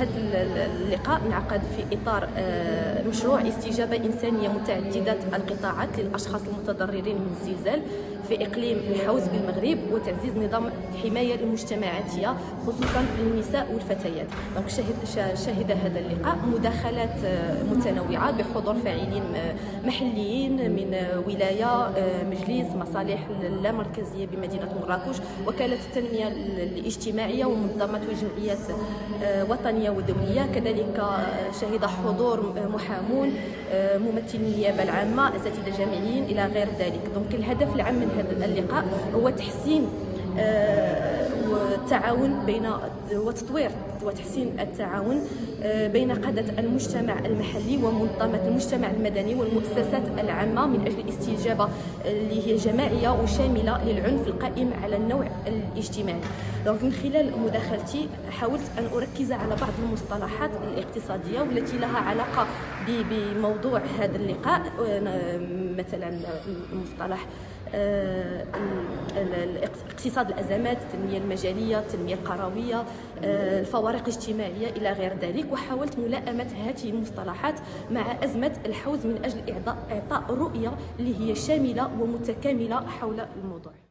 هذا اللقاء انعقد في إطار آه، مشروع استجابة إنسانية متعددة القطاعات للأشخاص المتضررين من الزلزال. في إقليم الحوز بالمغرب وتعزيز نظام الحمايه المجتمعاتية خصوصا للنساء والفتيات. دونك شهد شهد هذا اللقاء مداخلات آه، متنوعة بحضور فاعلين آه، محليين من ولاية مجلس مصالح اللامركزية بمدينة مراكش. وكالة التنمية الاجتماعية ومنظمات وجمعيات وطنية ودولية. كذلك شهد حضور محامون ممثلي النيابه العامة أساتذة جامعيين إلى غير ذلك. دونك الهدف العام من هذا اللقاء هو تحسين والتعاون بين وتطوير وتحسين التعاون آه، بين قادة المجتمع المحلي ومنظمات المجتمع المدني والمؤسسات العامة من أجل الاستجابة اللي هي جماعية وشاملة للعنف القائم على النوع الاجتماعي. دونك من خلال مداخلتي حاولت أن أركز على بعض المصطلحات الاقتصادية والتي لها علاقة بموضوع هذا اللقاء آه، مثلا المصطلح آه، اقتصاد الأزمات التنمية المجالية التنمية القروية آه، الفوارق الاجتماعية إلى غير ذلك وحاولت ملائمة هذه المصطلحات مع أزمة الحوز من أجل إعطاء رؤية اللي هي شاملة ومتكاملة حول الموضوع.